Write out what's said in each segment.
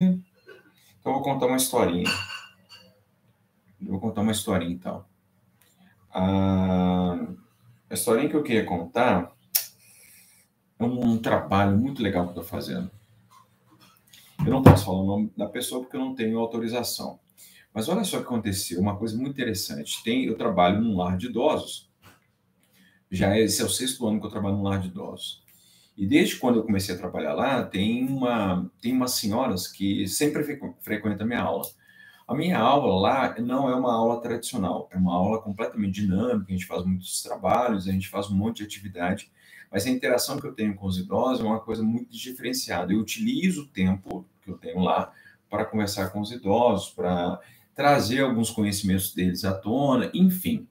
Então, eu vou contar uma historinha. Eu vou contar uma historinha, então. A, a historinha que eu queria contar é um, um trabalho muito legal que eu estou fazendo. Eu não posso falar o nome da pessoa porque eu não tenho autorização. Mas olha só o que aconteceu, uma coisa muito interessante. Tem, eu trabalho num lar de idosos. Já esse é o sexto ano que eu trabalho num lar de idosos. E desde quando eu comecei a trabalhar lá, tem uma tem umas senhoras que sempre frequentam a minha aula. A minha aula lá não é uma aula tradicional, é uma aula completamente dinâmica, a gente faz muitos trabalhos, a gente faz um monte de atividade, mas a interação que eu tenho com os idosos é uma coisa muito diferenciada. Eu utilizo o tempo que eu tenho lá para conversar com os idosos, para trazer alguns conhecimentos deles à tona, enfim.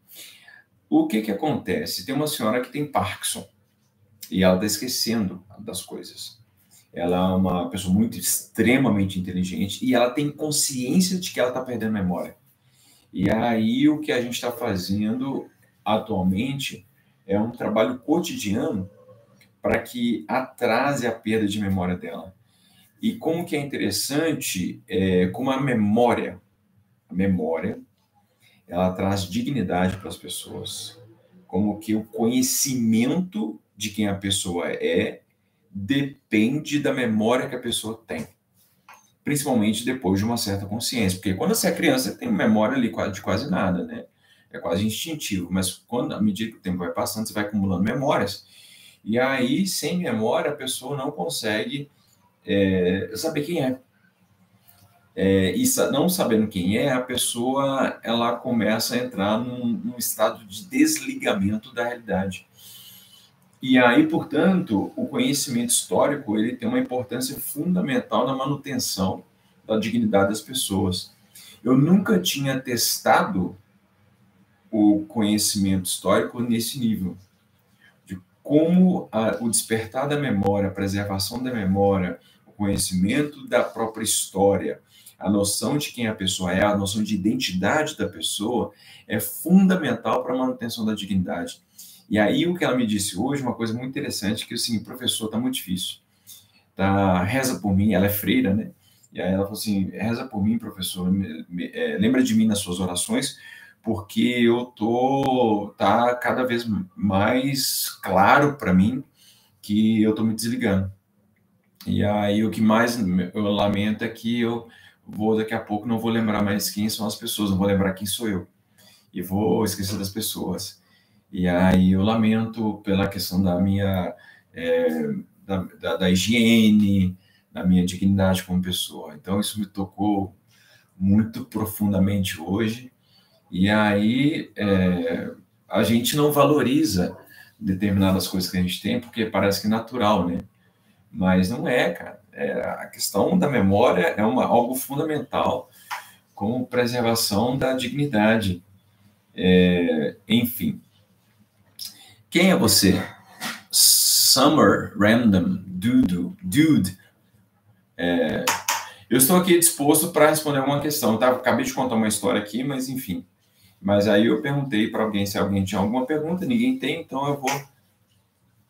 O que que acontece? Tem uma senhora que tem Parkinson e ela está esquecendo das coisas. Ela é uma pessoa muito extremamente inteligente e ela tem consciência de que ela está perdendo memória. E aí o que a gente está fazendo atualmente é um trabalho cotidiano para que atrase a perda de memória dela. E como que é interessante, é, como a memória, a memória, ela traz dignidade para as pessoas, como que o conhecimento de quem a pessoa é depende da memória que a pessoa tem. Principalmente depois de uma certa consciência. Porque quando você é criança, você tem memória ali de quase nada, né? É quase instintivo. Mas quando, à medida que o tempo vai passando, você vai acumulando memórias. E aí, sem memória, a pessoa não consegue é, saber quem é. É. E não sabendo quem é, a pessoa ela começa a entrar num, num estado de desligamento da realidade. E aí, portanto, o conhecimento histórico ele tem uma importância fundamental na manutenção da dignidade das pessoas. Eu nunca tinha testado o conhecimento histórico nesse nível, de como a, o despertar da memória, a preservação da memória, o conhecimento da própria história, a noção de quem a pessoa é, a noção de identidade da pessoa é fundamental para a manutenção da dignidade. E aí o que ela me disse hoje, uma coisa muito interessante, que assim, professor, tá muito difícil. Tá, reza por mim, ela é freira, né? E aí ela falou assim, reza por mim, professor, me, me, é, lembra de mim nas suas orações, porque eu tô tá cada vez mais claro para mim que eu tô me desligando. E aí o que mais eu lamento é que eu vou daqui a pouco não vou lembrar mais quem são as pessoas, não vou lembrar quem sou eu. E vou esquecer das pessoas. E aí eu lamento pela questão da minha é, da, da, da, higiene, da minha dignidade como pessoa. Então isso me tocou muito profundamente hoje. E aí é, a gente não valoriza determinadas coisas que a gente tem porque parece que é natural, né? Mas não é, cara. É, a questão da memória é uma, algo fundamental como preservação da dignidade. É, enfim, quem é você? Summer Random Dude. Dude. É, eu estou aqui disposto para responder alguma questão. Tá? Acabei de contar uma história aqui, mas enfim. Mas aí eu perguntei para alguém se alguém tinha alguma pergunta. Ninguém tem, então eu vou.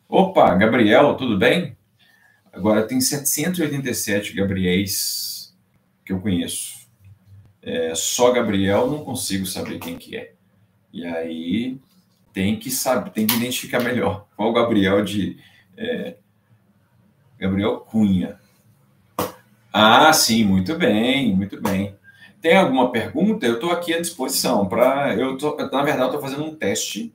Opa, Gabriel, tudo bem? Agora tem 787 Gabriéis que eu conheço. É, só Gabriel não consigo saber quem que é. E aí tem que saber, tem que identificar melhor. Qual Gabriel de. É, Gabriel Cunha. Ah, sim, muito bem, muito bem. Tem alguma pergunta? Eu estou aqui à disposição. Pra, eu tô, na verdade, estou fazendo um teste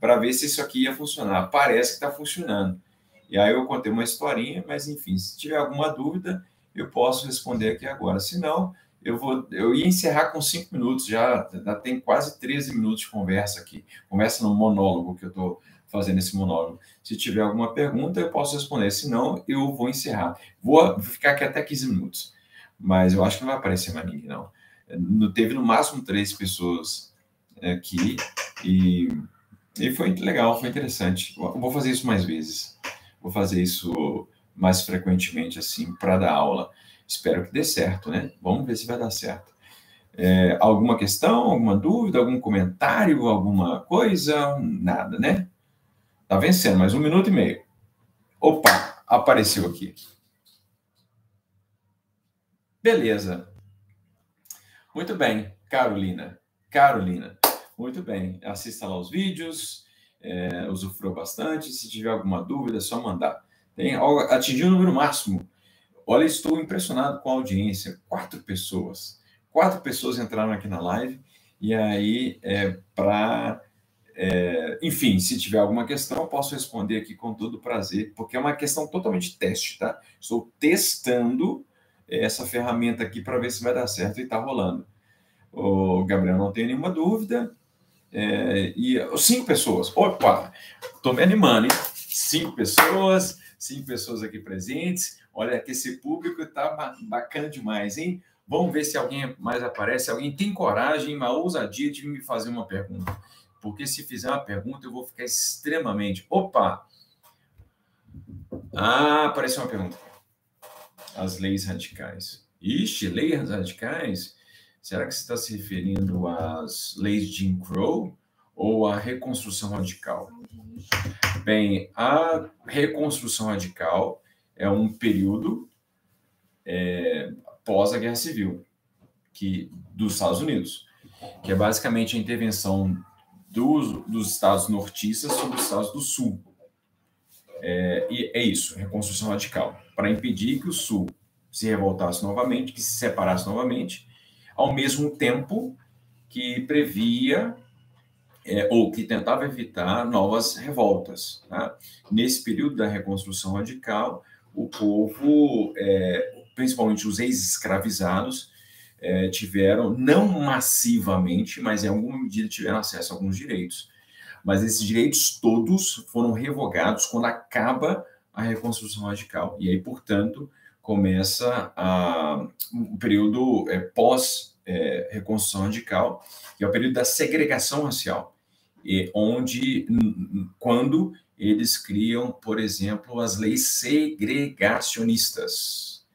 para ver se isso aqui ia funcionar. Parece que está funcionando. E aí eu contei uma historinha, mas enfim, se tiver alguma dúvida, eu posso responder aqui agora. Se não, eu vou eu ia encerrar com cinco minutos, já, já tem quase 13 minutos de conversa aqui. Conversa no monólogo que eu estou fazendo esse monólogo. Se tiver alguma pergunta, eu posso responder. Se não, eu vou encerrar. Vou ficar aqui até 15 minutos. Mas eu acho que não vai aparecer mais ninguém, não. Teve no máximo três pessoas aqui e, e foi legal, foi interessante. Vou fazer isso mais vezes. Vou fazer isso mais frequentemente, assim, para dar aula. Espero que dê certo, né? Vamos ver se vai dar certo. É, alguma questão, alguma dúvida, algum comentário, alguma coisa? Nada, né? Tá vencendo, mais um minuto e meio. Opa, apareceu aqui. Beleza. Muito bem, Carolina. Carolina. Muito bem. Assista lá os vídeos, é, bastante. Se tiver alguma dúvida, é só mandar. Tem, atingiu o número máximo. Olha, estou impressionado com a audiência. Quatro pessoas. Quatro pessoas entraram aqui na live. E aí, é, para. É, enfim, se tiver alguma questão, eu posso responder aqui com todo prazer, porque é uma questão totalmente teste, tá? Estou testando essa ferramenta aqui para ver se vai dar certo e está rolando. O Gabriel não tem nenhuma dúvida. É, e cinco pessoas. Opa, estou me animando, hein? Cinco pessoas, cinco pessoas aqui presentes. Olha que esse público está bacana demais, hein? Vamos ver se alguém mais aparece. Alguém tem coragem, uma ousadia de me fazer uma pergunta. Porque se fizer uma pergunta, eu vou ficar extremamente. Opa! Ah, apareceu uma pergunta as leis radicais. Ixi, leis radicais? Será que você está se referindo às leis de Jim Crow ou à reconstrução radical? Bem, a reconstrução radical é um período é, pós a Guerra Civil que, dos Estados Unidos, que é basicamente a intervenção dos, dos estados nortistas sobre os estados do sul. É, e é isso, reconstrução radical para impedir que o Sul se revoltasse novamente, que se separasse novamente, ao mesmo tempo que previa é, ou que tentava evitar novas revoltas. Tá? Nesse período da reconstrução radical, o povo, é, principalmente os ex-escravizados, é, tiveram, não massivamente, mas em alguma medida tiveram acesso a alguns direitos. Mas esses direitos todos foram revogados quando acaba a reconstrução radical. E aí, portanto, começa a, um período é, pós-reconstrução é, radical, que é o período da segregação racial, e onde, quando eles criam, por exemplo, as leis segregacionistas,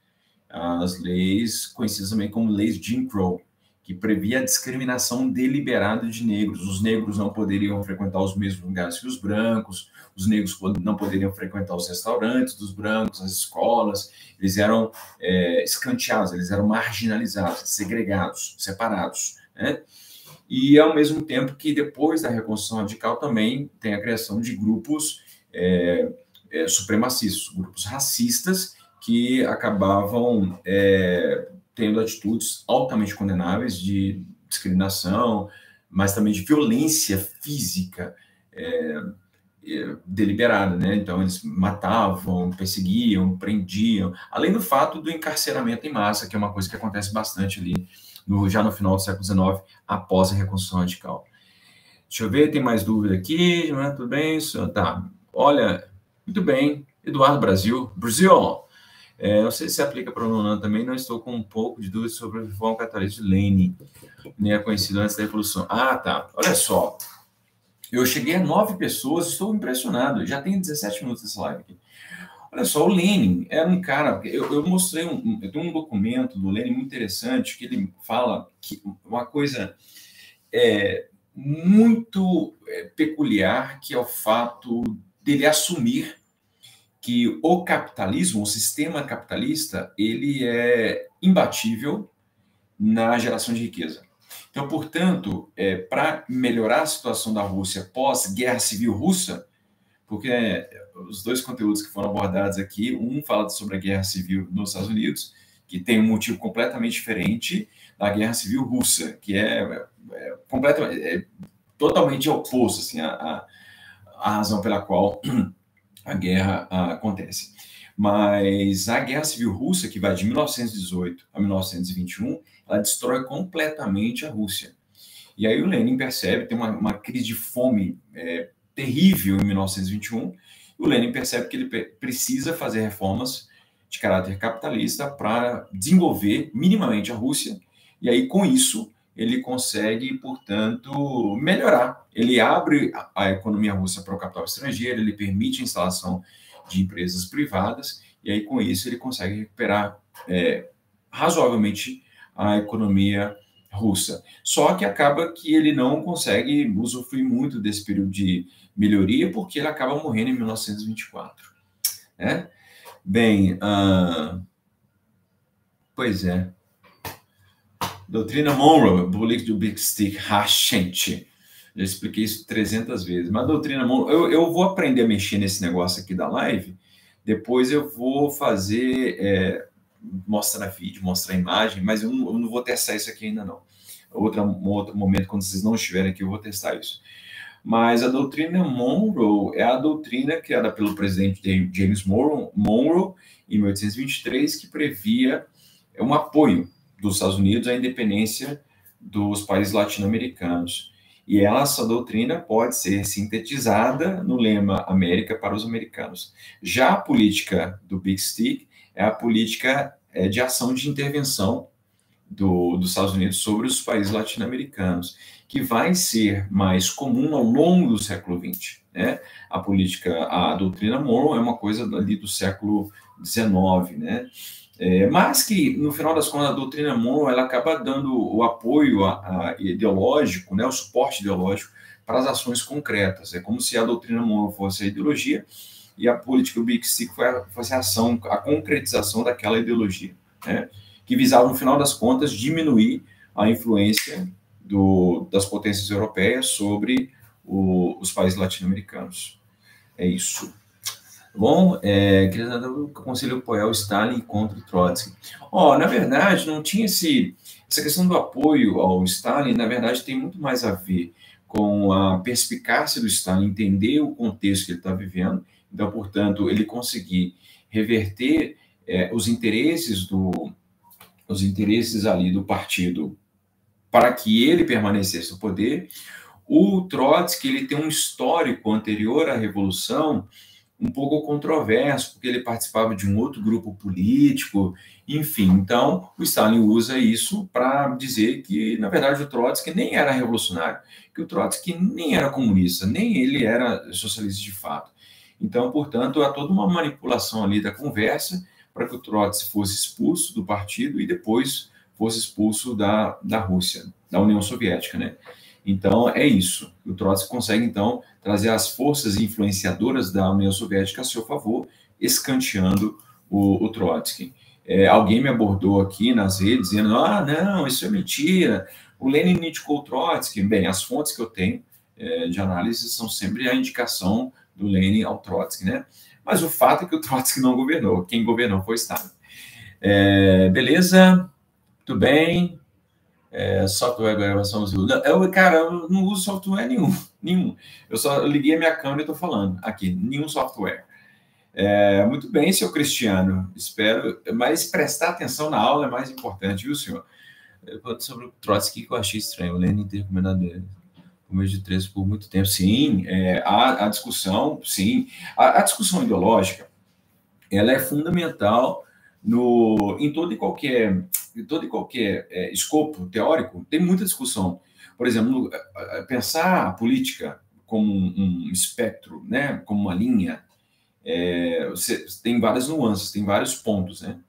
as leis conhecidas também como leis Jim Crow, que previa a discriminação deliberada de negros. Os negros não poderiam frequentar os mesmos lugares que os brancos, os negros não poderiam frequentar os restaurantes dos brancos, as escolas, eles eram é, escanteados, eles eram marginalizados, segregados, separados. Né? E ao mesmo tempo que depois da reconstrução radical também tem a criação de grupos é, é, supremacistas, grupos racistas que acabavam é, tendo atitudes altamente condenáveis de discriminação, mas também de violência física é, é, deliberada, né? Então eles matavam, perseguiam, prendiam, além do fato do encarceramento em massa, que é uma coisa que acontece bastante ali no, já no final do século XIX, após a reconstrução radical. Deixa eu ver, tem mais dúvida aqui, não é? Tudo bem? Tá. Olha, muito bem. Eduardo Brasil. Brasil! É, não sei se aplica para o Nunan também, não estou com um pouco de dúvida sobre a reforma catalista de Lane, nem é conhecido antes da Revolução. Ah, tá. Olha só. Eu cheguei a nove pessoas, estou impressionado. Já tem 17 minutos dessa live aqui. Olha só, o Lenin era um cara. Eu, eu mostrei um, eu tenho um documento do Lenin muito interessante que ele fala que uma coisa é, muito é, peculiar, que é o fato dele assumir que o capitalismo, o sistema capitalista, ele é imbatível na geração de riqueza. Então, portanto, é, para melhorar a situação da Rússia pós-guerra civil russa, porque é, os dois conteúdos que foram abordados aqui, um fala sobre a guerra civil nos Estados Unidos, que tem um motivo completamente diferente da guerra civil russa, que é, é completamente, é totalmente oposto assim, a, a razão pela qual a guerra uh, acontece. Mas a Guerra Civil Russa, que vai de 1918 a 1921, ela destrói completamente a Rússia. E aí o Lenin percebe, tem uma, uma crise de fome é, terrível em 1921, e o Lenin percebe que ele precisa fazer reformas de caráter capitalista para desenvolver minimamente a Rússia, e aí com isso ele consegue, portanto, melhorar. Ele abre a economia russa para o capital estrangeiro, ele permite a instalação de empresas privadas, e aí com isso ele consegue recuperar é, razoavelmente a economia russa. Só que acaba que ele não consegue usufruir muito desse período de melhoria, porque ele acaba morrendo em 1924. Né? Bem, uh... pois é. Doutrina Monroe, Bullock do Big Stick, gente. Já expliquei isso 300 vezes. Mas doutrina Monroe, eu, eu vou aprender a mexer nesse negócio aqui da live. Depois eu vou fazer, é, mostrar vídeo, mostrar imagem, mas eu não, eu não, vou testar isso aqui ainda não. Outra, um outro momento, quando vocês não estiverem aqui, eu vou testar isso. Mas a doutrina Monroe é a doutrina criada pelo presidente James Monroe, Monroe em 1823, que previa um apoio dos Estados Unidos à independência dos países latino-americanos. E essa doutrina pode ser sintetizada no lema América para os americanos. Já a política do Big Stick é a política é, de ação de intervenção do, dos Estados Unidos sobre os países latino-americanos, que vai ser mais comum ao longo do século XX. Né? A política, a doutrina Monroe é uma coisa ali do século XIX, né? É, mas que, no final das contas, a doutrina Monroe ela acaba dando o apoio a, a ideológico, né, o suporte ideológico para as ações concretas. É como se a doutrina Monroe fosse a ideologia e a política do Big Stick fosse a ação, a concretização daquela ideologia, né, que visava, no final das contas, diminuir a influência do, das potências europeias sobre o, os países latino-americanos. É isso. Bom, é, queria o conselho apoiar o Stalin contra o Trotsky. Oh, na verdade, não tinha esse, essa questão do apoio ao Stalin, na verdade, tem muito mais a ver com a perspicácia do Stalin, entender o contexto que ele está vivendo, então, portanto, ele conseguir reverter é, os interesses do os interesses ali do partido para que ele permanecesse no poder. O Trotsky ele tem um histórico anterior à revolução um pouco controverso, porque ele participava de um outro grupo político, enfim. Então, o Stalin usa isso para dizer que, na verdade, o Trotsky nem era revolucionário, que o Trotsky nem era comunista, nem ele era socialista de fato. Então, portanto, há toda uma manipulação ali da conversa para que o Trotsky fosse expulso do partido e depois fosse expulso da, da Rússia, da União Soviética, né? Então, é isso. O Trotsky consegue, então, trazer as forças influenciadoras da União Soviética a seu favor, escanteando o, o Trotsky. É, alguém me abordou aqui nas redes dizendo: ah, não, isso é mentira. O Lenin indicou o Trotsky. Bem, as fontes que eu tenho é, de análise são sempre a indicação do Lenin ao Trotsky, né? Mas o fato é que o Trotsky não governou. Quem governou foi Stalin. É, beleza? Tudo bem? É, software gravação Zoom. Eu, cara, eu não uso software nenhum, nenhum. Eu só liguei a minha câmera e estou falando aqui, nenhum software. É, muito bem, seu Cristiano, espero, mas prestar atenção na aula é mais importante, viu, senhor? Sobre o Trotsky que eu achei estranho, o Lenin ter recomendado ele o mês de três por muito tempo. Sim, é, a, a, discussão, sim. A, a discussão ideológica, ela é fundamental no, em todo e qualquer, em todo e qualquer é, escopo teórico, tem muita discussão. Por exemplo, pensar a política como um, um espectro, né, como uma linha, é, você tem várias nuances, tem vários pontos, né?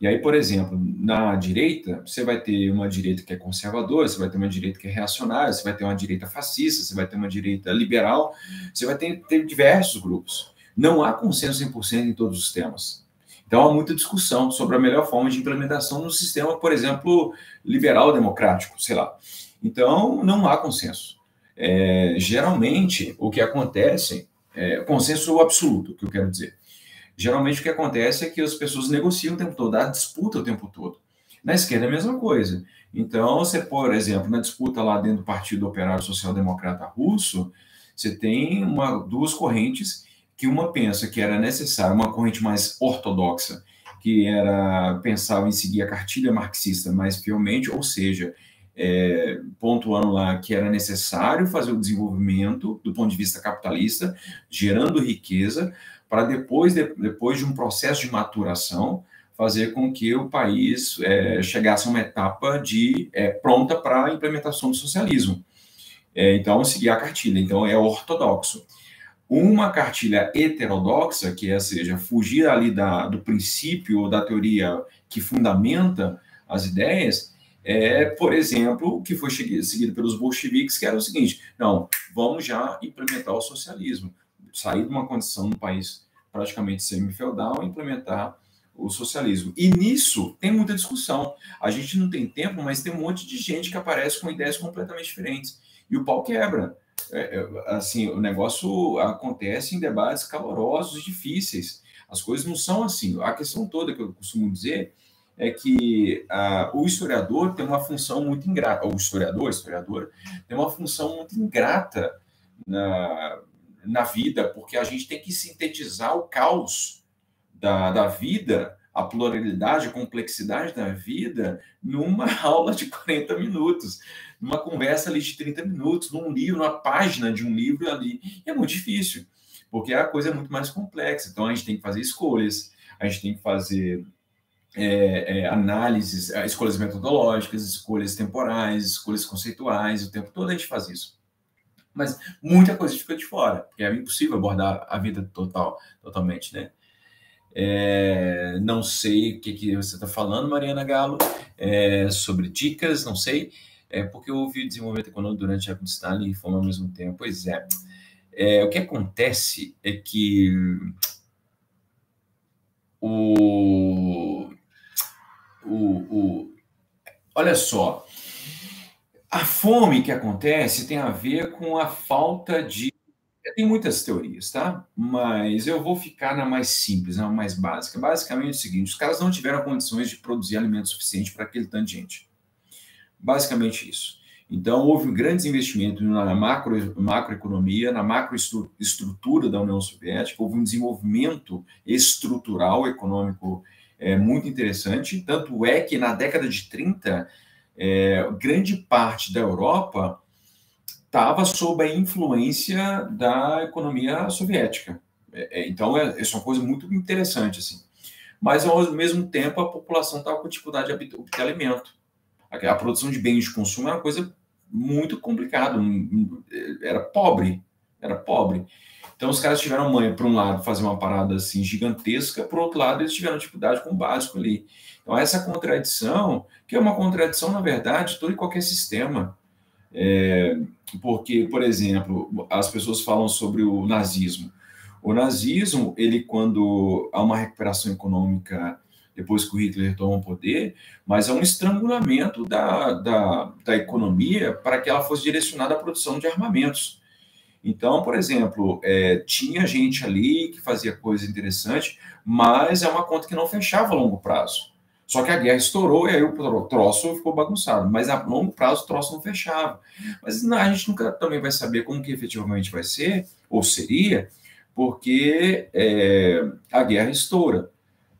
E aí, por exemplo, na direita, você vai ter uma direita que é conservadora, você vai ter uma direita que é reacionária, você vai ter uma direita fascista, você vai ter uma direita liberal, você vai ter, ter diversos grupos. Não há consenso 100% em todos os temas. Então há muita discussão sobre a melhor forma de implementação no sistema, por exemplo, liberal democrático, sei lá. Então não há consenso. É, geralmente o que acontece é consenso absoluto, que eu quero dizer. Geralmente o que acontece é que as pessoas negociam o tempo todo, há disputa o tempo todo. Na esquerda é a mesma coisa. Então, você, por exemplo, na disputa lá dentro do Partido Operário Social Democrata Russo, você tem uma, duas correntes que uma pensa que era necessário uma corrente mais ortodoxa, que era pensava em seguir a cartilha marxista mais fielmente, ou seja, é, pontuando lá que era necessário fazer o desenvolvimento do ponto de vista capitalista, gerando riqueza, para depois, de, depois de um processo de maturação, fazer com que o país é, chegasse a uma etapa de é, pronta para a implementação do socialismo. É, então, seguir a cartilha. Então, é ortodoxo. Uma cartilha heterodoxa, que é, seja, fugir ali da, do princípio ou da teoria que fundamenta as ideias, é, por exemplo, que foi seguido pelos bolcheviques, que era o seguinte: não, vamos já implementar o socialismo, sair de uma condição no país praticamente semi-feudal e implementar o socialismo. E nisso tem muita discussão. A gente não tem tempo, mas tem um monte de gente que aparece com ideias completamente diferentes. E o pau quebra. É, é, assim, o negócio acontece em debates calorosos, difíceis. As coisas não são assim. A questão toda que eu costumo dizer é que ah, o historiador tem uma função muito ingrata, o historiador, historiadora, tem uma função muito ingrata na, na vida, porque a gente tem que sintetizar o caos da, da vida, a pluralidade, a complexidade da vida, numa aula de 40 minutos, numa conversa ali de 30 minutos, num livro, numa página de um livro ali. É muito difícil, porque a coisa é muito mais complexa. Então a gente tem que fazer escolhas, a gente tem que fazer é, é, análises, é, escolhas metodológicas, escolhas temporais, escolhas conceituais, o tempo todo a gente faz isso. Mas muita coisa fica de fora, porque é impossível abordar a vida total, totalmente, né? É, não sei o que, que você está falando, Mariana Galo, é, sobre dicas, não sei, é porque eu ouvi desenvolvimento econômico durante a época de Stalin e fome ao mesmo tempo. Pois é. é. O que acontece é que o, o, o olha só, a fome que acontece tem a ver com a falta de tem muitas teorias, tá? Mas eu vou ficar na mais simples, na mais básica. Basicamente é o seguinte: os caras não tiveram condições de produzir alimento suficiente para aquele tanto de gente. Basicamente isso. Então, houve grandes investimentos na macro, macroeconomia, na macroestrutura da União Soviética, houve um desenvolvimento estrutural econômico é, muito interessante. Tanto é que na década de 30, é, grande parte da Europa estava sob a influência da economia soviética. É, é então, é, é uma coisa muito interessante, assim. Mas, ao mesmo tempo, a população estava com dificuldade de obter alimento. A, produção de bens de consumo era uma coisa muito complicada, era pobre, era pobre. Então, os caras tiveram mãe, por um lado, fazer uma parada assim gigantesca, por outro lado, eles tiveram dificuldade com o básico ali. Então, essa contradição, que é uma contradição, na verdade, de todo e qualquer sistema. É, porque, por exemplo, as pessoas falam sobre o nazismo. O nazismo, ele quando há uma recuperação econômica depois que o Hitler toma o poder, mas é um estrangulamento da, da, da economia para que ela fosse direcionada à produção de armamentos. Então, por exemplo, é, tinha gente ali que fazia coisa interessante, mas é uma conta que não fechava a longo prazo. Só que a guerra estourou e aí o troço ficou bagunçado. Mas a longo prazo o troço não fechava. Mas não, a gente nunca também vai saber como que efetivamente vai ser, ou seria, porque é, a guerra estoura.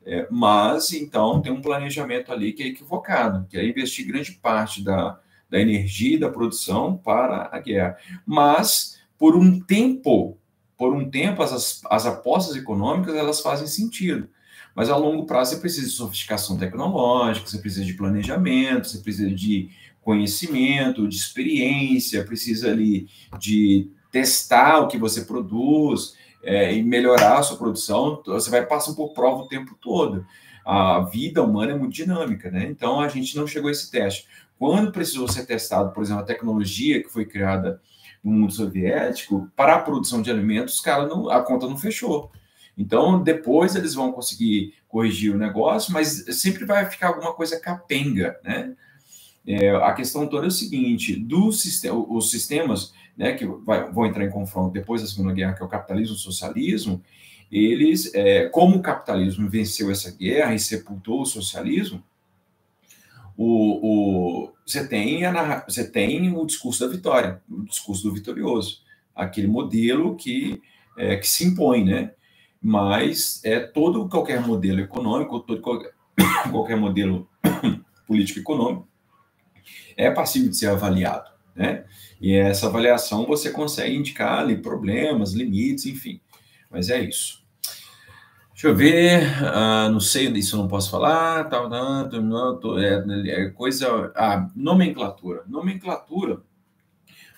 É, mas, então, tem um planejamento ali que é equivocado, que é investir grande parte da, da energia e da produção para a guerra. Mas, por um tempo, por um tempo, as, as apostas econômicas, elas fazem sentido. Mas a longo prazo você precisa de sofisticação tecnológica, você precisa de planejamento, você precisa de conhecimento, de experiência, precisa ali de testar o que você produz é, e melhorar a sua produção. Você vai passar por prova o tempo todo. A vida humana é muito dinâmica, né? Então a gente não chegou a esse teste. Quando precisou ser testado, por exemplo, a tecnologia que foi criada no mundo soviético para a produção de alimentos, cara, não, a conta não fechou. Então, depois eles vão conseguir corrigir o negócio, mas sempre vai ficar alguma coisa capenga, né? É, a questão toda é o seguinte: do os sistemas né, que vai, vão entrar em confronto depois da Segunda Guerra, que é o capitalismo e o socialismo, eles, é, como o capitalismo venceu essa guerra e sepultou o socialismo, o, o, você, tem a, você tem o discurso da vitória, o discurso do vitorioso, aquele modelo que, é, que se impõe, né? mas é todo qualquer modelo econômico, todo qualquer, qualquer modelo político econômico é passível de ser avaliado, né? E essa avaliação você consegue indicar ali problemas, limites, enfim. Mas é isso. Deixa eu ver, uh, não sei, isso eu não posso falar, tal, não, não, é, é coisa, ah, nomenclatura. Nomenclatura,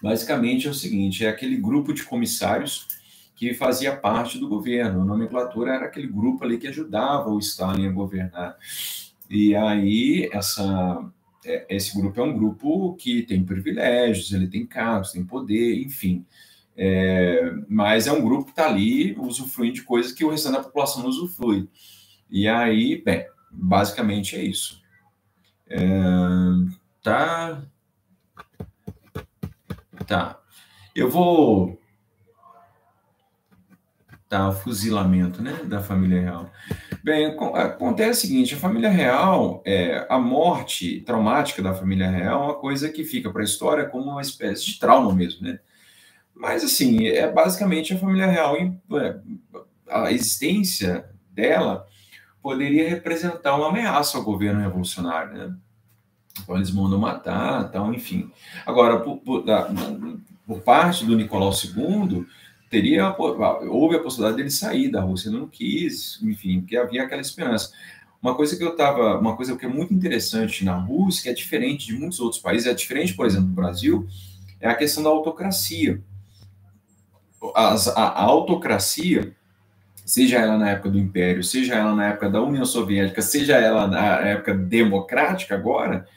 basicamente é o seguinte, é aquele grupo de comissários que fazia parte do governo. A nomenclatura era aquele grupo ali que ajudava o Stalin a governar. E aí, essa, é, esse grupo é um grupo que tem privilégios, ele tem cargos, tem poder, enfim. É, mas é um grupo que está ali usufruindo de coisas que o restante da população não usufrui. E aí, bem, basicamente é isso. É, tá. Tá. Eu vou. Tá, o fuzilamento, né, da família real. Bem, acontece o seguinte: a família real, é, a morte traumática da família real é uma coisa que fica para a história como uma espécie de trauma mesmo, né? Mas, assim, é basicamente a família real, é, a existência dela poderia representar uma ameaça ao governo revolucionário, né? Então, eles mandam matar, então, enfim. Agora, por, por, da, por parte do Nicolau II, teria houve a possibilidade dele sair da Rússia, não quis, enfim, porque havia aquela esperança. Uma coisa que eu estava, uma coisa que é muito interessante na Rússia, que é diferente de muitos outros países, é diferente, por exemplo, do Brasil, é a questão da autocracia. As, a, a autocracia seja ela na época do Império, seja ela na época da União Soviética, seja ela na época democrática agora,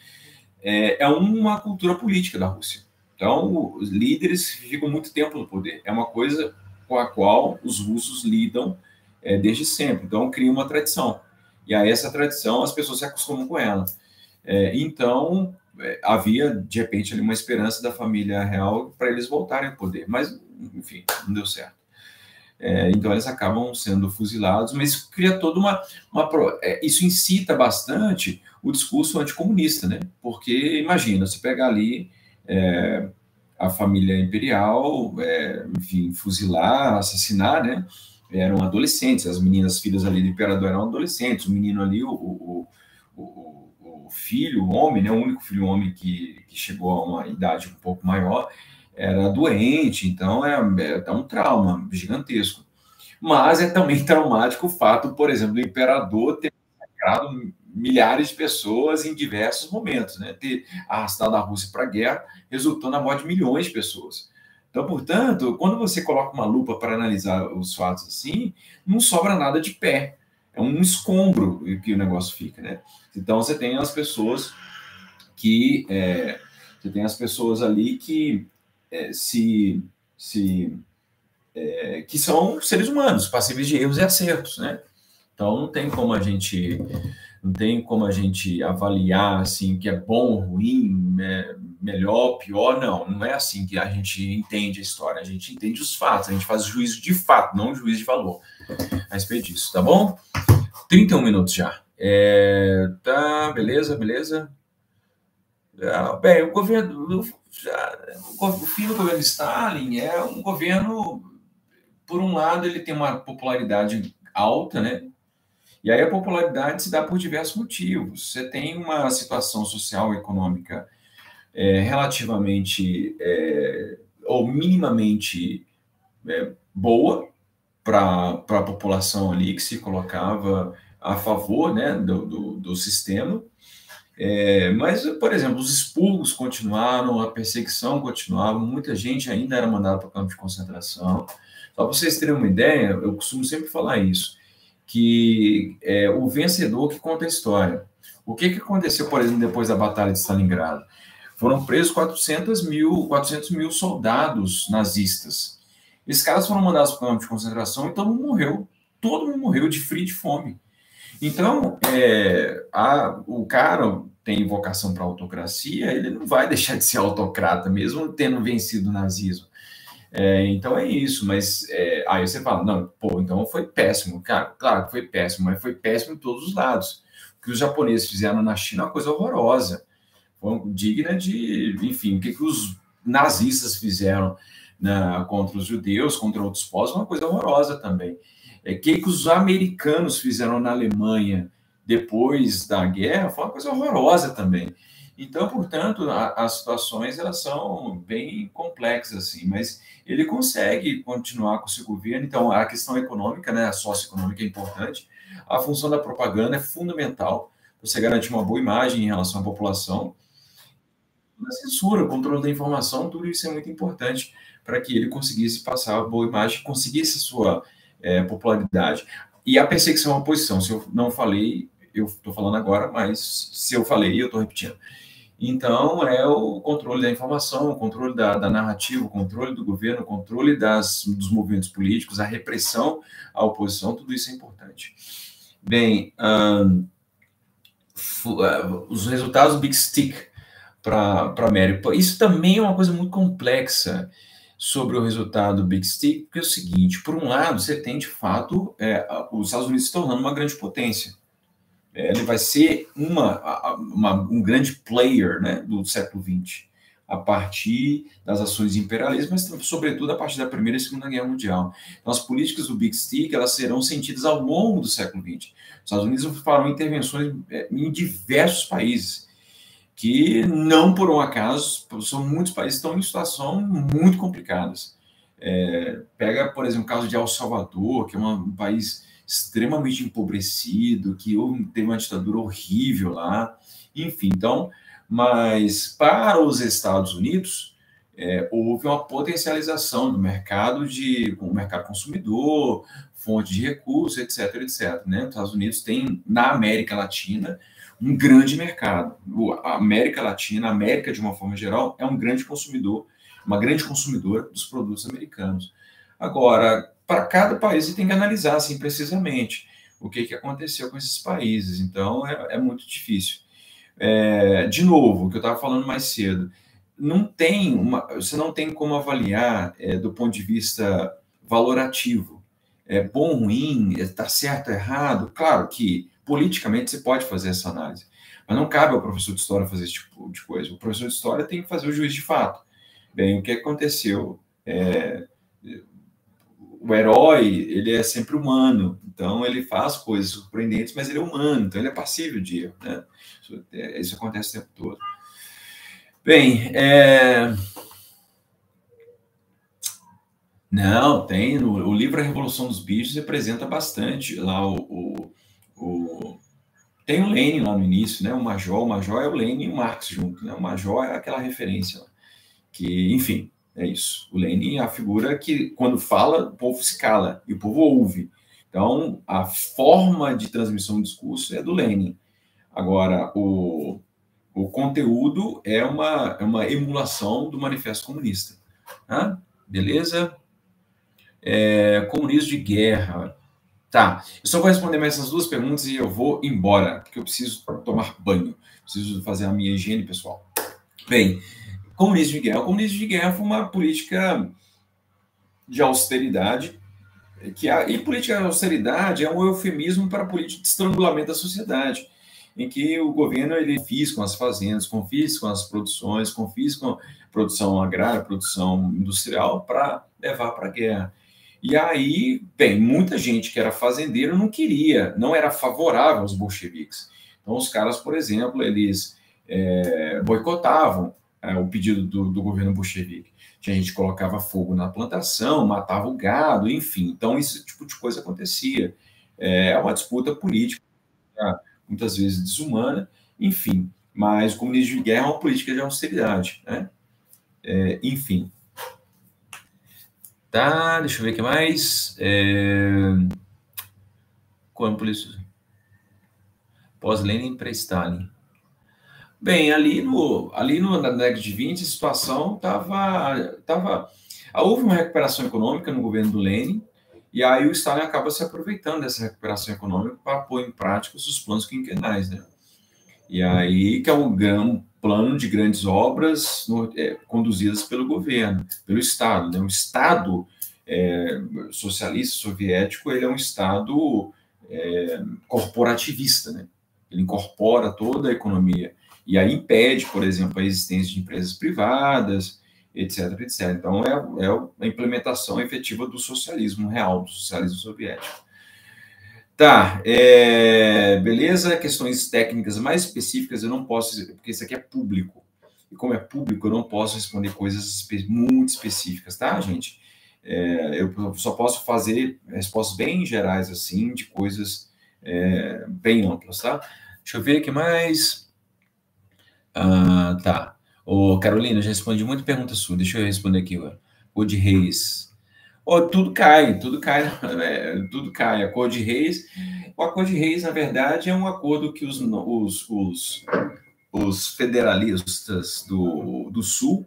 é, é uma cultura política da Rússia. Então, os líderes ficam muito tempo no poder. É uma coisa com a qual os russos lidam é, desde sempre. Então, cria uma tradição. E aí, essa tradição, as pessoas se acostumam com ela. É, então, é, havia, de repente, ali uma esperança da família real para eles voltarem ao poder. Mas, enfim, não deu certo. É, então eles acabam sendo fuzilados, mas cria toda uma. uma é, isso incita bastante o discurso anticomunista, né? Porque imagina, você pegar ali é, a família imperial, é, enfim, fuzilar, assassinar, né? Eram adolescentes, as meninas, filhas ali do imperador eram adolescentes, o menino ali, o, o, o, o filho, o homem, né? O único filho homem que, que chegou a uma idade um pouco maior, era doente, então é, é um trauma gigantesco. Mas é também traumático o fato, por exemplo, do imperador ter massacrado milhares de pessoas em diversos momentos, né? ter arrastado a Rússia para a guerra, resultando na morte de milhões de pessoas. Então, portanto, quando você coloca uma lupa para analisar os fatos assim, não sobra nada de pé. É um escombro que o negócio fica, né? Então, você tem as pessoas que... É, você tem as pessoas ali que é, se, se é, que são seres humanos, passíveis de erros e acertos, né? Então não tem como a gente não tem como a gente avaliar assim que é bom, ruim, é, melhor, pior, não. Não é assim que a gente entende a história. A gente entende os fatos, a gente faz juízo de fato, não juízo de valor a respeito disso, tá bom? 31 minutos já. É, tá, beleza, beleza. Ah, bem, o governo o fim do governo Stalin é um governo, por um lado, ele tem uma popularidade alta, né? E aí a popularidade se dá por diversos motivos. Você tem uma situação social e econômica é, relativamente é, ou minimamente é, boa para a população ali que se colocava a favor né, do, do, do sistema. É, mas, por exemplo, os expurgos continuaram, a perseguição continuava, muita gente ainda era mandada para o campo de concentração. Só para vocês terem uma ideia, eu costumo sempre falar isso, que é o vencedor que conta a história. O que, que aconteceu, por exemplo, depois da Batalha de Stalingrado? Foram presos 400 mil, 400 mil soldados nazistas. Esses caras foram mandados para o campo de concentração e todo mundo morreu. Todo mundo morreu de frio de fome. Então, é, a, o cara, tem vocação para autocracia, ele não vai deixar de ser autocrata, mesmo tendo vencido o nazismo. É, então é isso, mas é, aí você fala, não, pô, então foi péssimo. Cara, claro que foi péssimo, mas foi péssimo em todos os lados. O que os japoneses fizeram na China é uma coisa horrorosa. Foi digna de, enfim, o que, que os nazistas fizeram na, contra os judeus, contra outros povos, uma coisa horrorosa também. É, o que, que os americanos fizeram na Alemanha, depois da guerra foi uma coisa horrorosa também. Então, portanto, a, as situações elas são bem complexas assim, mas ele consegue continuar com o seu governo. Então, a questão econômica, né, a socioeconômica é importante. A função da propaganda é fundamental. Você garantir uma boa imagem em relação à população. A censura, o controle da informação, tudo isso é muito importante para que ele conseguisse passar a boa imagem, conseguisse a sua é, popularidade. E a perseguição à oposição, se eu não falei, eu estou falando agora, mas se eu falei, eu estou repetindo. Então, é o controle da informação, o controle da, da, narrativa, o controle do governo, o controle das, dos movimentos políticos, a repressão à oposição, tudo isso é importante. Bem, um, os resultados do Big Stick para a América. Isso também é uma coisa muito complexa sobre o resultado do Big Stick, porque é o seguinte: por um lado, você tem de fato é, os Estados Unidos se tornando uma grande potência. É, ele vai ser uma, uma, um grande player né, do século XX, a partir das ações imperialistas, mas sobretudo a partir da Primeira e Segunda Guerra Mundial. Então, as políticas do Big Stick elas serão sentidas ao longo do século XX. Os Estados Unidos farão intervenções é, em diversos países que não por um acaso, são muitos países que estão em situação muito complicadas. É, pega, por exemplo, o caso de El Salvador, que é um país extremamente empobrecido, que teve uma ditadura horrível lá, enfim, então, mas para os Estados Unidos, é, houve uma potencialização do mercado de o mercado consumidor, fonte de recursos, etc, etc. Né? Os Estados Unidos tem na América Latina um grande mercado. A América Latina, a América de uma forma geral, é um grande consumidor, uma grande consumidora dos produtos americanos. Agora, para cada país, você tem que analisar assim precisamente o que, que aconteceu com esses países. Então, é, é muito difícil. É, de novo, o que eu estava falando mais cedo, não tem uma, você não tem como avaliar é, do ponto de vista valorativo. É bom, ruim, está certo, errado. Claro que politicamente você pode fazer essa análise. Mas não cabe ao professor de história fazer esse tipo de coisa. O professor de história tem que fazer o juiz de fato. Bem, o que aconteceu? É, o herói, ele é sempre humano, então ele faz coisas surpreendentes, mas ele é humano, então ele é passível de erro, né? Isso, é, isso acontece o tempo todo. Bem, é... Não, tem. O livro A Revolução dos Bichos representa bastante lá o, o, o, tem o Lenin lá no início, né? O Major, o Major é o Lenin e o Marx junto, né? O Major é aquela referência que, enfim, é isso. O Lenin é a figura que, quando fala, o povo se cala e o povo ouve. Então, a forma de transmissão do discurso é do Lenin. Agora, o, o conteúdo é uma, é uma emulação do Manifesto Comunista. Tá? Beleza? É, comunismo de guerra. Tá, eu só vou responder mais essas duas perguntas e eu vou embora, porque eu preciso tomar banho, preciso fazer a minha higiene pessoal. Bem, comunismo de guerra. O comunismo de guerra foi uma política de austeridade, que a, e política de austeridade é um eufemismo para política de estrangulamento da sociedade, em que o governo ele confisca as fazendas, confisca as produções, confisca produção agrária, produção industrial para levar para a guerra. E aí, bem, muita gente que era fazendeiro não queria, não era favorável aos bolcheviques. Então, os caras, por exemplo, eles é, boicotavam é, o pedido do, do, governo bolchevique. Tinha gente que colocava fogo na plantação, matava o gado, enfim. Então, esse tipo de coisa acontecia. É uma disputa política, né, muitas vezes desumana, enfim. Mas o comunismo de guerra é uma política de austeridade, né? É, enfim. Tá, deixa eu ver o que mais. É... Como polícia? Pós-Lenin pré-Stalin. Bem, ali, no, ali no, na década de 20, a situação estava. Tava, houve uma recuperação econômica no governo do Lenin, e aí o Stalin acaba se aproveitando dessa recuperação econômica para pôr em prática os planos quinquenais. Né? E aí que é um, grande plano de grandes obras no, é, conduzidas pelo governo, pelo Estado. Né? O Estado é, socialista soviético ele é um Estado é, corporativista, né? ele incorpora toda a economia e aí impede, por exemplo, a existência de empresas privadas, etc, etc. Então é, é a implementação efetiva do socialismo real, do socialismo soviético. Tá, é, beleza. Questões técnicas mais específicas eu não posso, porque isso aqui é público. E como é público, eu não posso responder coisas muito específicas, tá, gente? É, eu só posso fazer respostas bem gerais, assim, de coisas é, bem amplas, tá? Deixa eu ver o que mais. Ah, tá. Ô, Carolina, já respondi muita pergunta sua. Deixa eu responder aqui, ó. O de Reis. Oh, tudo cai, tudo cai, é, tudo cai. A cor de reis, o acordo de reis, na verdade, é um acordo que os, os, os, os federalistas do, do Sul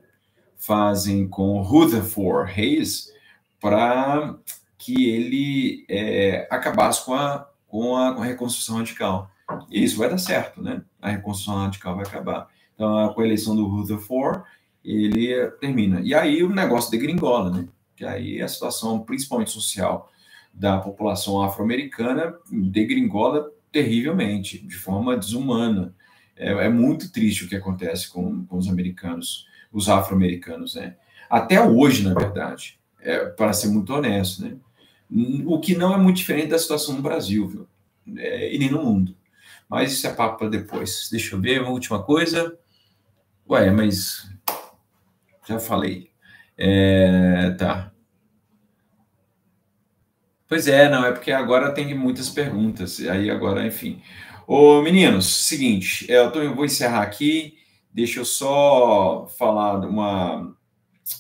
fazem com Rutherford Reis para que ele é, acabasse com a, com a, com a reconstrução radical. E isso vai dar certo, né? A reconstrução radical vai acabar. Então, com a eleição do Rutherford, ele termina. E aí o negócio degringola, né? Que aí a situação, principalmente social, da população afro-americana degringola terrivelmente, de forma desumana. É, é, muito triste o que acontece com, com os americanos, os afro-americanos, né? Até hoje, na verdade, é, para ser muito honesto, né? O que não é muito diferente da situação no Brasil, viu? É, e nem no mundo. Mas isso é papo para depois. Deixa eu ver, uma última coisa. Ué, mas já falei. É, tá. Pois é, não, é porque agora tem muitas perguntas. Aí agora, enfim. Ô, meninos, seguinte, é, eu, tô, eu vou encerrar aqui. Deixa eu só falar uma,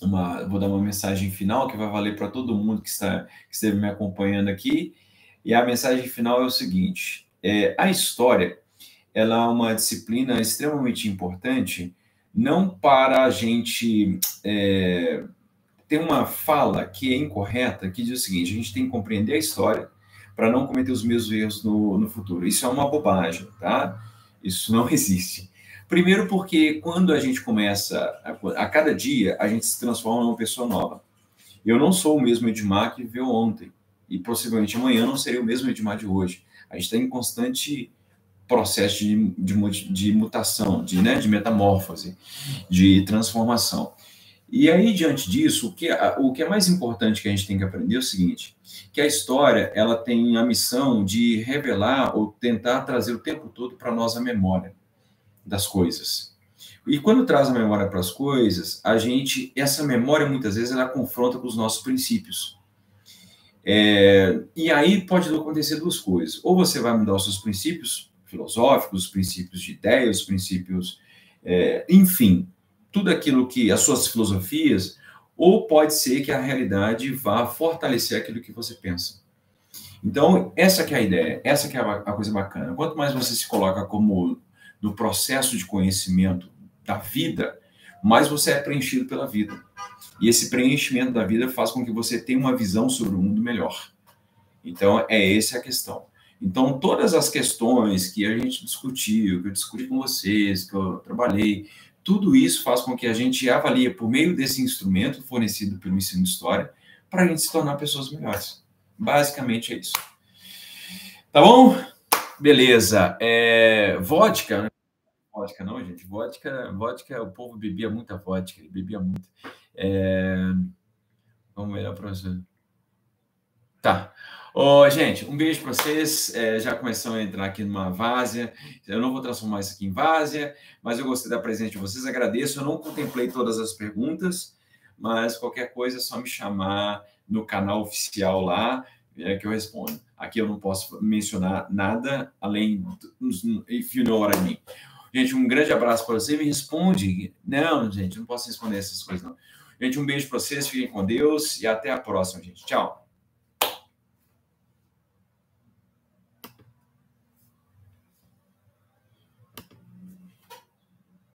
uma. Vou dar uma mensagem final que vai valer para todo mundo que, está, que esteve me acompanhando aqui. E a mensagem final é o seguinte: é, a história ela é uma disciplina extremamente importante, não para a gente. É, uma fala que é incorreta, que diz o seguinte: a gente tem que compreender a história para não cometer os mesmos erros no, no futuro. Isso é uma bobagem, tá? Isso não existe. Primeiro, porque quando a gente começa, a, a cada dia, a gente se transforma numa pessoa nova. Eu não sou o mesmo Edmar que viveu ontem, e possivelmente amanhã não serei o mesmo Edmar de hoje. A gente está em constante processo de, de, de mutação, de, né, de metamorfose, de transformação. E aí, diante disso, o que, o que é mais importante que a gente tem que aprender é o seguinte, que a história ela tem a missão de revelar ou tentar trazer o tempo todo para nós a memória das coisas. E quando traz a memória para as coisas, a gente, essa memória muitas vezes ela confronta com os nossos princípios. É, e aí pode acontecer duas coisas. Ou você vai mudar os seus princípios filosóficos, os princípios de ideias, os princípios, é, enfim, tudo aquilo que as suas filosofias, ou pode ser que a realidade vá fortalecer aquilo que você pensa. Então, essa que é a ideia, essa que é a coisa bacana. Quanto mais você se coloca como no processo de conhecimento da vida, mais você é preenchido pela vida. E esse preenchimento da vida faz com que você tenha uma visão sobre o mundo melhor. Então, é essa a questão. Então, todas as questões que a gente discutiu, que eu discuti com vocês, que eu trabalhei, tudo isso faz com que a gente avalie por meio desse instrumento fornecido pelo ensino de história para a gente se tornar pessoas melhores. Basicamente é isso. Tá bom? Beleza. É, vodka, né? Vodka não, gente. Vodka, vodka, o povo bebia muita vodka, bebia muito. É, vamos melhor para você. Tá. Ô, gente, um beijo para vocês. É, já começamos a entrar aqui numa várzea. Eu não vou transformar isso aqui em várzea, mas eu gostei da presença de vocês. Agradeço. Eu não contemplei todas as perguntas, mas qualquer coisa é só me chamar no canal oficial lá é, que eu respondo. Aqui eu não posso mencionar nada além do, if you know what I mean. Gente, um grande abraço para você. Me responde. Não, gente, não posso responder essas coisas, não. Gente, um beijo para vocês. Fiquem com Deus e até a próxima, gente. Tchau.